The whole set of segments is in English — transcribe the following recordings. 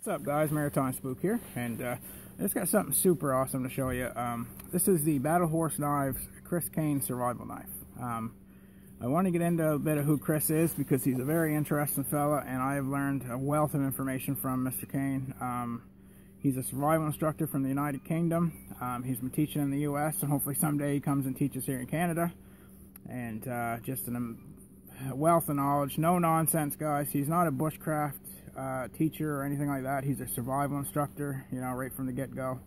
What's up guys, Maritime Spook here, and uh, I just got something super awesome to show you. Um, this is the Battle Horse Knives Chris Caine Survival Knife. Um, I want to get into a bit of who Chris is because he's a very interesting fella and I have learned a wealth of information from Mr. Caine. Um, he's a survival instructor from the United Kingdom. Um, he's been teaching in the US and hopefully someday he comes and teaches here in Canada. And uh, just a um, wealth of knowledge, no nonsense guys. He's not a bushcraft uh, teacher or anything like that. He's a survival instructor, you know, right from the get-go.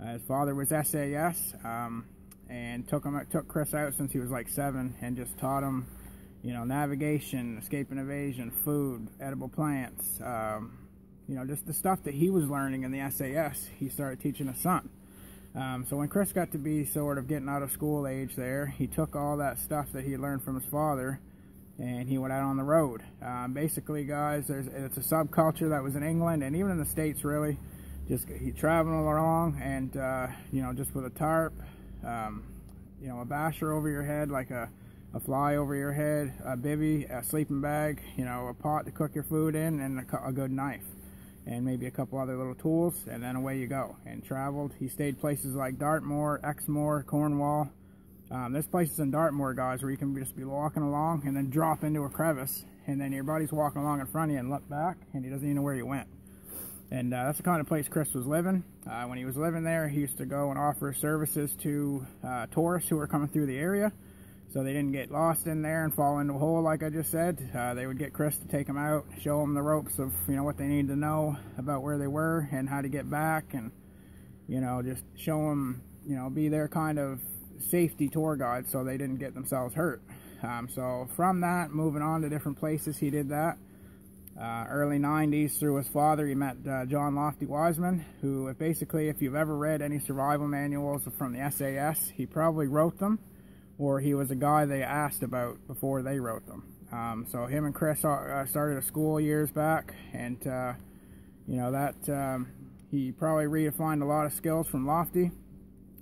Uh, his father was SAS um, and took him took Chris out since he was like seven and just taught him, you know, navigation, escape and evasion, food, edible plants, um, you know, just the stuff that he was learning in the SAS. He started teaching his son. Um, so when Chris got to be sort of getting out of school age there, he took all that stuff that he learned from his father and he went out on the road. Um, basically, guys, there's it's a subculture that was in England and even in the States, really. Just he traveling along and, uh, you know, just with a tarp, um, you know, a basher over your head, like a, a fly over your head, a bivy, a sleeping bag, you know, a pot to cook your food in, and a, a good knife. And maybe a couple other little tools, and then away you go. And traveled. He stayed places like Dartmoor, Exmoor, Cornwall, um, there's places in Dartmoor, guys, where you can just be walking along and then drop into a crevice, and then your buddy's walking along in front of you and look back, and he doesn't even know where you went. And uh, that's the kind of place Chris was living. Uh, when he was living there, he used to go and offer services to uh, tourists who were coming through the area, so they didn't get lost in there and fall into a hole, like I just said. Uh, they would get Chris to take them out, show them the ropes of you know what they needed to know about where they were and how to get back, and you know just show them you know be their kind of safety tour guide so they didn't get themselves hurt. Um, so from that, moving on to different places, he did that. Uh, early 90s through his father, he met uh, John Lofty Wiseman, who basically, if you've ever read any survival manuals from the SAS, he probably wrote them, or he was a guy they asked about before they wrote them. Um, so him and Chris uh, started a school years back, and uh, you know that um, he probably redefined a lot of skills from Lofty.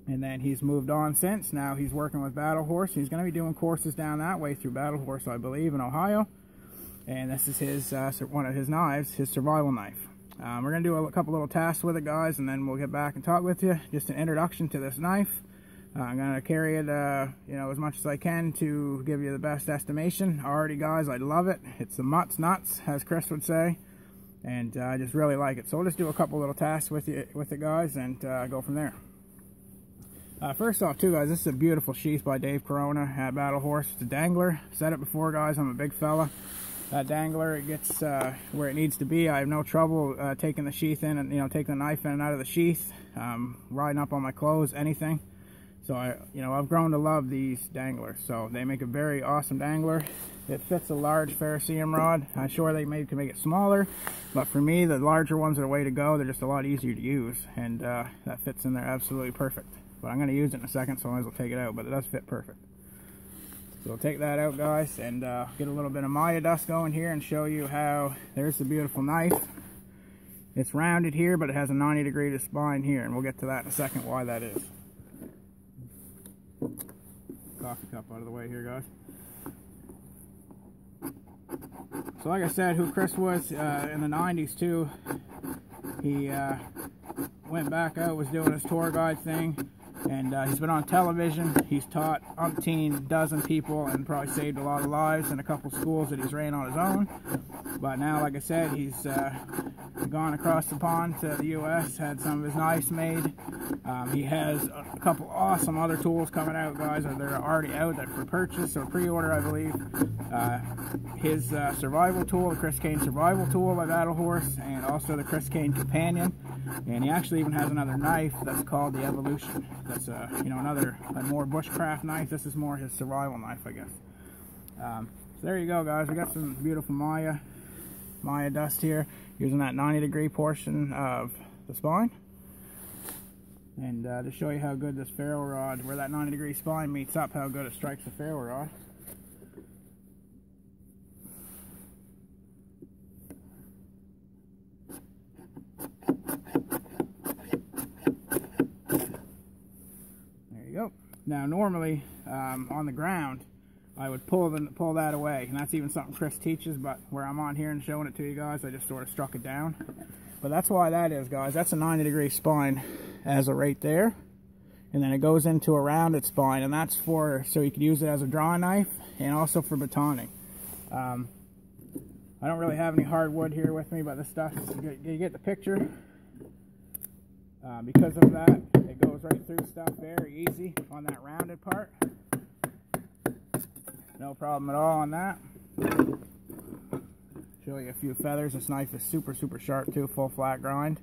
And then he's moved on since. Now he's working with Battle Horse. He's going to be doing courses down that way through Battle Horse, I believe, in Ohio. And this is his uh, one of his knives, his survival knife. Um, we're going to do a couple little tasks with it, guys, and then we'll get back and talk with you. Just an introduction to this knife. Uh, I'm going to carry it, uh, you know, as much as I can to give you the best estimation. Already, guys, I love it. It's the mutts nuts, as Chris would say. And uh, I just really like it. So we'll just do a couple little tasks with you, with it, guys, and uh, go from there. Uh, first off, too, guys, this is a beautiful sheath by Dave Corona at Battle Horse. It's a dangler. Said it before, guys. I'm a big fella. That dangler, it gets uh, where it needs to be. I have no trouble uh, taking the sheath in and, you know, taking the knife in and out of the sheath, um, riding up on my clothes, anything. So, I, you know, I've grown to love these danglers. So, they make a very awesome dangler. It fits a large Ferrocerium rod. I'm sure they may, can make it smaller, but for me, the larger ones are the way to go. They're just a lot easier to use, and uh, that fits in there absolutely perfect. But I'm going to use it in a second, so I might as well take it out. But it does fit perfect. So we'll take that out, guys, and uh, get a little bit of Maya dust going here and show you how there's the beautiful knife. It's rounded here, but it has a 90 degree spine here, and we'll get to that in a second why that is. Coffee cup out of the way here, guys. So like I said, who Chris was uh, in the 90s too, he uh, went back out, was doing his tour guide thing, and uh, he's been on television. He's taught umpteen dozen people and probably saved a lot of lives in a couple schools that he's ran on his own. But now, like I said, he's uh, gone across the pond to the U.S., had some of his knives made. Um, he has a couple awesome other tools coming out, guys. They're already out there for purchase or pre-order, I believe. Uh, his uh, survival tool, the Chris Caine survival tool by Battle Horse, and also the Chris Caine companion. And he actually even has another knife that's called the Evolution. That's a, you know, another a more bushcraft knife. This is more his survival knife, I guess. Um, so there you go, guys. We got some beautiful Maya, Maya dust here, using that 90 degree portion of the spine. And uh, to show you how good this ferro rod, where that 90 degree spine meets up, how good it strikes the ferro rod. Now normally um, on the ground I would pull the, pull that away and that's even something Chris teaches but where I'm on here and showing it to you guys I just sort of struck it down but that's why that is, guys. That's a 90 degree spine as a right there. And then it goes into a rounded spine, and that's for, so you can use it as a drawing knife and also for batoning. Um, I don't really have any hardwood here with me, but this stuff, you get the picture. Uh, because of that, it goes right through stuff very easy on that rounded part. No problem at all on that. Show you a few feathers. This knife is super, super sharp too, full flat grind.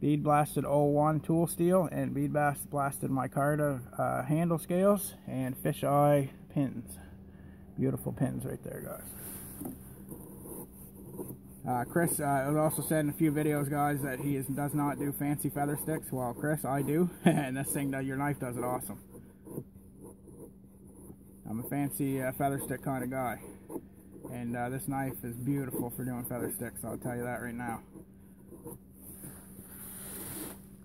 Bead blasted 01 tool steel and bead blasted micarta uh, handle scales and fisheye pins. Beautiful pins right there, guys. Uh, Chris uh, also said in a few videos, guys, that he is, does not do fancy feather sticks. Well, Chris, I do, and this thing, your knife does it awesome. I'm a fancy uh, feather stick kind of guy. And uh, this knife is beautiful for doing feather sticks, I'll tell you that right now.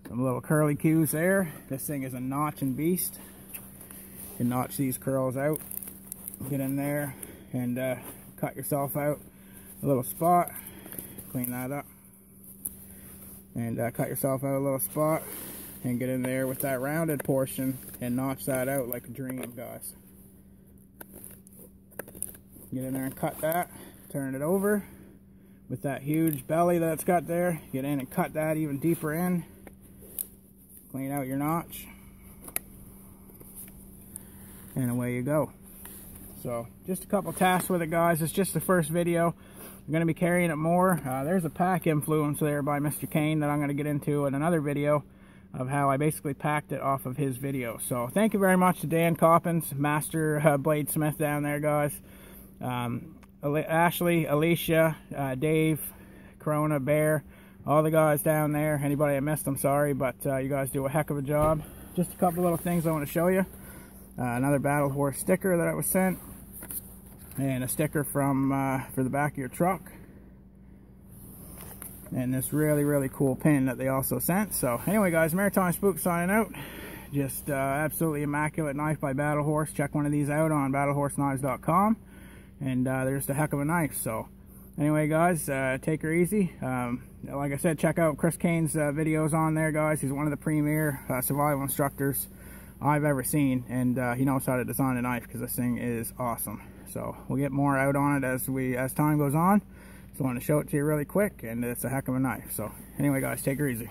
Some little curly cues there. This thing is a notching beast. You can notch these curls out. Get in there and uh, cut yourself out a little spot. Clean that up. And uh, cut yourself out a little spot and get in there with that rounded portion and notch that out like a dream, guys. Get in there and cut that. Turn it over with that huge belly that's got there. Get in and cut that even deeper in. Clean out your notch. And away you go. So just a couple tasks with it guys. It's just the first video. I'm going to be carrying it more. Uh, there's a pack influence there by Mr. Caine that I'm going to get into in another video of how I basically packed it off of his video. So thank you very much to Dan Coppins, Master uh, Bladesmith down there guys um, Ashley, Alicia, uh, Dave, Corona, Bear, all the guys down there. Anybody I missed, I'm sorry, but uh, you guys do a heck of a job. Just a couple little things I want to show you. Uh, another Battle Horse sticker that I was sent. And a sticker from uh, for the back of your truck. And this really, really cool pin that they also sent. So anyway, guys, Maritime Spook signing out. Just uh, absolutely immaculate knife by Battle Horse. Check one of these out on battlehorseknives.com and uh, they're just a heck of a knife. So anyway, guys, uh, take her easy. Um, like I said, check out Chris Caine's uh, videos on there, guys. He's one of the premier uh, survival instructors I've ever seen, and uh, he knows how to design a knife because this thing is awesome. So we'll get more out on it as we as time goes on. So I want to show it to you really quick, and it's a heck of a knife. So anyway, guys, take her easy.